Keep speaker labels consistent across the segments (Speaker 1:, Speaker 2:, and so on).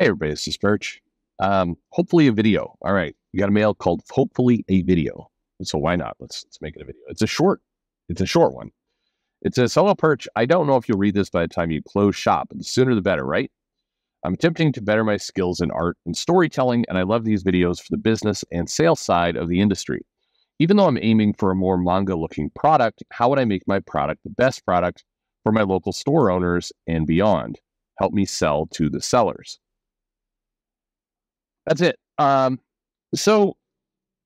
Speaker 1: Hey, everybody, this is Perch. Um, hopefully a video. All right. You got a mail called Hopefully a Video. So why not? Let's let's make it a video. It's a short, it's a short one. It says, Hello, Perch. I don't know if you'll read this by the time you close shop, but the sooner the better, right? I'm attempting to better my skills in art and storytelling, and I love these videos for the business and sales side of the industry. Even though I'm aiming for a more manga looking product, how would I make my product the best product for my local store owners and beyond? Help me sell to the sellers. That's it. Um, so,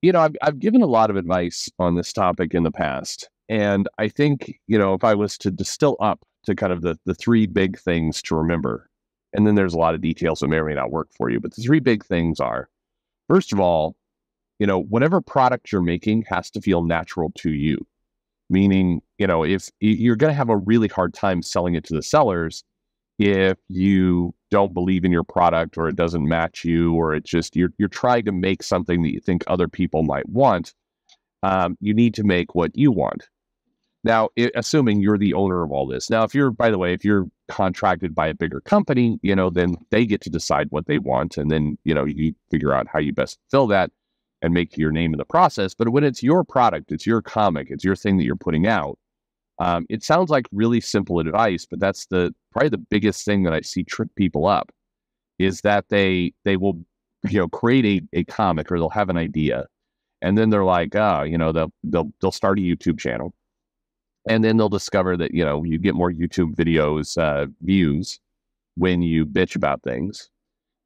Speaker 1: you know, I've, I've given a lot of advice on this topic in the past. And I think, you know, if I was to distill up to kind of the, the three big things to remember, and then there's a lot of details that may or may not work for you, but the three big things are first of all, you know, whatever product you're making has to feel natural to you. Meaning, you know, if you're going to have a really hard time selling it to the sellers if you don't believe in your product or it doesn't match you or it's just you're you're trying to make something that you think other people might want um, you need to make what you want. Now it, assuming you're the owner of all this. Now if you're by the way if you're contracted by a bigger company you know then they get to decide what they want and then you know you figure out how you best fill that and make your name in the process. But when it's your product it's your comic it's your thing that you're putting out um, it sounds like really simple advice, but that's the probably the biggest thing that I see trip people up is that they they will you know create a, a comic or they'll have an idea and then they're like oh you know they'll they'll they'll start a youtube channel. And then they'll discover that you know you get more youtube videos uh, views when you bitch about things.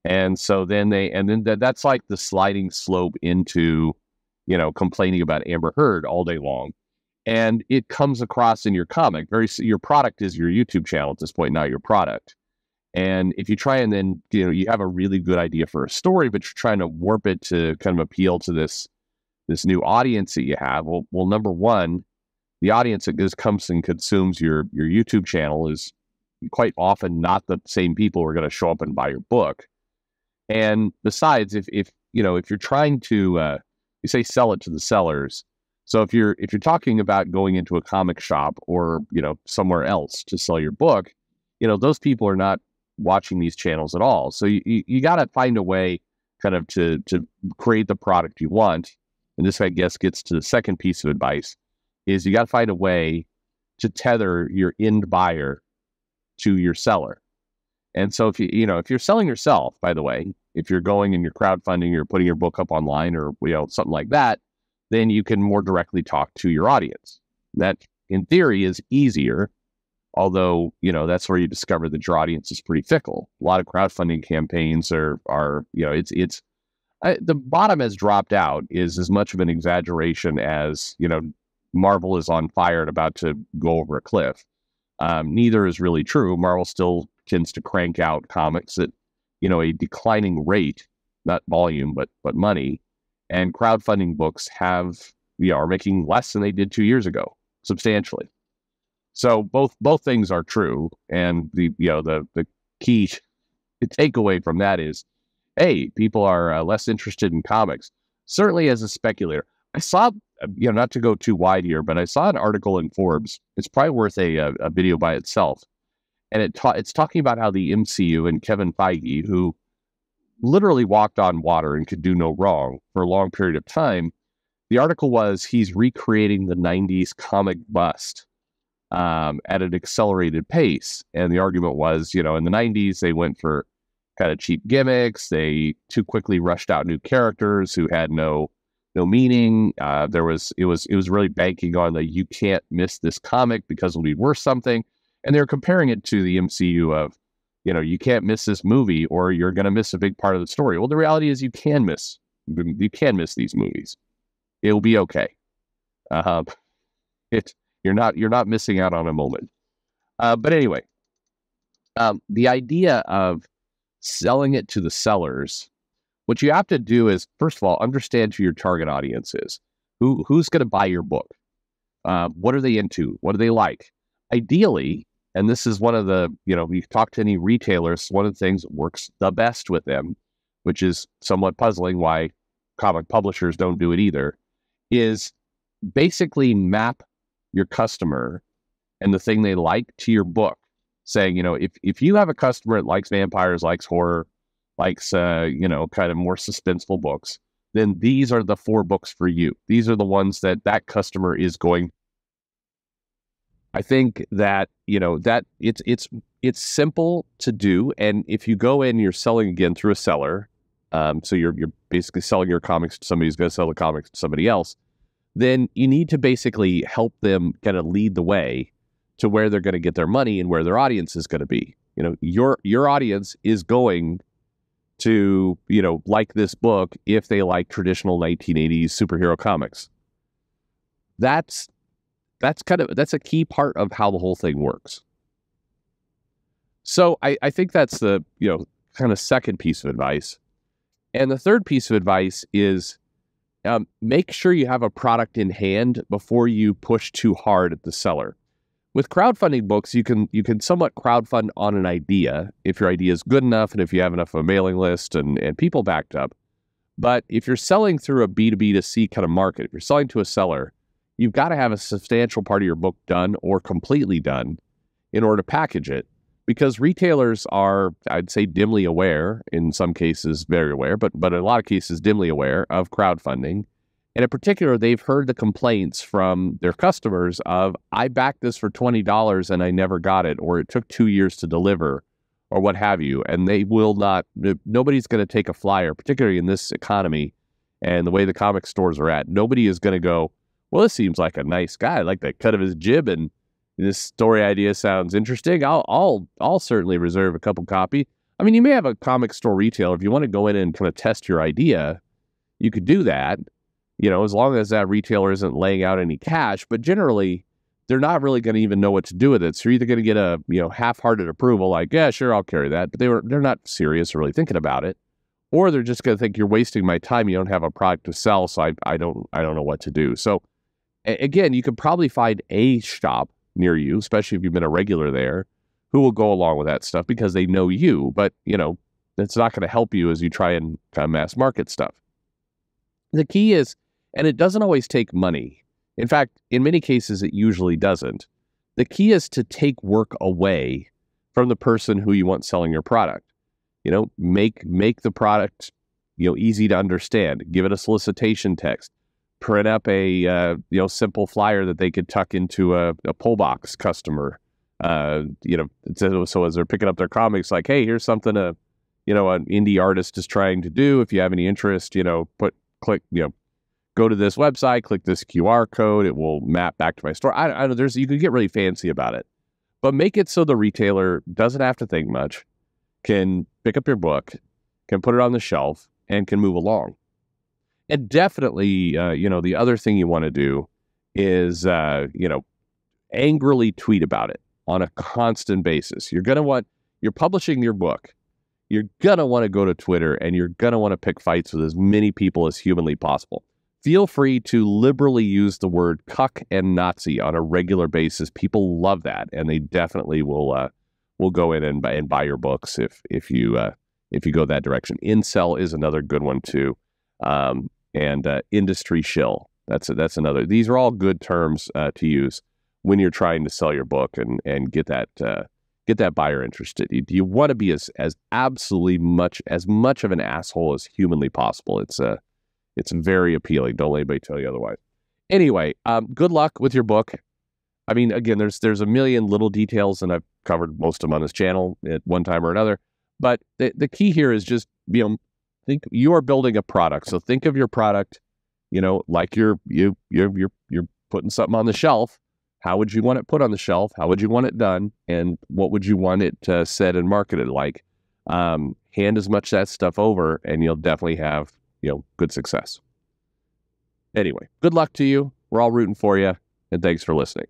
Speaker 1: And so then they and then th- that's like the sliding slope into you know complaining about amber heard all day long and it comes across in your comic. Very your product is your YouTube channel at this point, not your product. And if you try and then you know you have a really good idea for a story, but you're trying to warp it to kind of appeal to this this new audience that you have. Well, well, number one, the audience that just comes and consumes your your YouTube channel is quite often not the same people who are going to show up and buy your book. And besides, if if you know if you're trying to uh, you say sell it to the sellers, so if you're if you're talking about going into a comic shop or you know somewhere else to sell your book, you know those people are not watching these channels at all. So you you, you got to find a way kind of to to create the product you want. And this I guess gets to the second piece of advice is you got to find a way to tether your end buyer to your seller. And so if you you know if you're selling yourself, by the way, if you're going and you're crowdfunding, you're putting your book up online or you know something like that, then you can more directly talk to your audience. That, in theory, is easier. Although, you know, that's where you discover that your audience is pretty fickle. A lot of crowdfunding campaigns are, are you know, it's, it's, I, the bottom has dropped out is as much of an exaggeration as, you know, Marvel is on fire and about to go over a cliff. Um, neither is really true. Marvel still tends to crank out comics at, you know, a declining rate, not volume, but, but money and crowdfunding books have you know, are making less than they did two years ago, substantially. So both both things are true, and the you know the the key the takeaway from that is, hey, people are uh, less interested in comics. Certainly, as a speculator, I saw uh, you know not to go too wide here, but I saw an article in Forbes. It's probably worth a a, a video by itself, and it ta- it's talking about how the MCU and Kevin Feige, who literally walked on water and could do no wrong for a long period of time. The article was he's recreating the 90s comic bust um, at an accelerated pace. And the argument was, you know, in the 90s, they went for kind of cheap gimmicks. They too quickly rushed out new characters who had no no meaning. Uh, there was it was it was really banking on the you can't miss this comic because it'll be worth something. And they're comparing it to the MCU of you know, you can't miss this movie or you're going to miss a big part of the story. Well, the reality is you can miss, you can miss these movies. It'll be okay. Uh, it, you're not, you're not missing out on a moment. Uh, but anyway, um, the idea of selling it to the sellers, what you have to do is, first of all, understand who your target audience is. Who, who's going to buy your book? Uh, what are they into? What do they like? Ideally, and this is one of the, you know, you talk to any retailers, one of the things that works the best with them, which is somewhat puzzling why comic publishers don't do it either, is basically map your customer and the thing they like to your book. Saying, you know, if, if you have a customer that likes vampires, likes horror, likes uh, you know, kind of more suspenseful books, then these are the four books for you. These are the ones that that customer is going I think that, you know, that it's it's it's simple to do and if you go in you're selling again through a seller, um, so you're you're basically selling your comics to somebody who's going to sell the comics to somebody else, then you need to basically help them kind of lead the way to where they're going to get their money and where their audience is going to be. You know, your your audience is going to, you know, like this book if they like traditional 1980s superhero comics. That's that's kind of that's a key part of how the whole thing works. So I, I think that's the, you know, kind of second piece of advice. And the third piece of advice is um, make sure you have a product in hand before you push too hard at the seller. With crowdfunding books, you can you can somewhat crowdfund on an idea if your idea is good enough and if you have enough of a mailing list and, and people backed up. But if you're selling through a B2B to C kind of market, if you're selling to a seller, you've got to have a substantial part of your book done or completely done in order to package it because retailers are i'd say dimly aware in some cases very aware but but in a lot of cases dimly aware of crowdfunding. And in particular they've heard the complaints from their customers of i backed this for $20 and i never got it or it took two years to deliver or what have you. And they will not nobody's going to take a flyer particularly in this economy and the way the comic stores are at. Nobody is going to go well, this seems like a nice guy. I like the cut of his jib, and this story idea sounds interesting. I'll, I'll, I'll certainly reserve a couple copy. I mean, you may have a comic store retailer if you want to go in and kind of test your idea. You could do that, you know, as long as that retailer isn't laying out any cash. But generally, they're not really going to even know what to do with it. So you're either going to get a you know half-hearted approval, like yeah, sure, I'll carry that, but they were they're not serious or really thinking about it, or they're just going to think you're wasting my time. You don't have a product to sell, so I I don't I don't know what to do. So again, you could probably find a shop near you, especially if you've been a regular there, who will go along with that stuff because they know you. But, you know, it's not going to help you as you try and kind of mass market stuff. The key is, and it doesn't always take money. In fact, in many cases, it usually doesn't. The key is to take work away from the person who you want selling your product. You know, make make the product, you know, easy to understand. Give it a solicitation text print up a uh, you know simple flyer that they could tuck into a, a pull box customer. Uh, you know, so, as they're picking up their comics, like, hey, here's something a you know an indie artist is trying to do. If you have any interest, you know, put click you know go to this website, click this QR code. It will map back to my store. I, I know there's you can get really fancy about it, but make it so the retailer doesn't have to think much, can pick up your book, can put it on the shelf, and can move along. And definitely, uh, you know, the other thing you want to do is, uh, you know, angrily tweet about it on a constant basis. You're going to want, you're publishing your book. You're going to want to go to Twitter and you're going to want to pick fights with as many people as humanly possible. Feel free to liberally use the word cuck and Nazi on a regular basis. People love that, and they definitely will uh, will go in and buy, and buy your books if if you uh, if you go that direction. Incel is another good one too. Um, and uh, industry shill. That's a, that's another. These are all good terms uh, to use when you're trying to sell your book and and get that uh, get that buyer interested. You, you want to be as as absolutely much as much of an asshole as humanly possible. It's uh it's very appealing. Don't let anybody tell you otherwise. Anyway, um, good luck with your book. I mean, again, there's there's a million little details, and I've covered most of them on this channel at one time or another. But the, the key here is just you know think you are building a product. So think of your product, you know, like you're you you're you're you're putting something on the shelf. How would you want it put on the shelf? How would you want it done? And what would you want it uh, said and marketed like? Um, hand as much that stuff over, and you'll definitely have you know good success. Anyway, good luck to you. We're all rooting for you, and thanks for listening.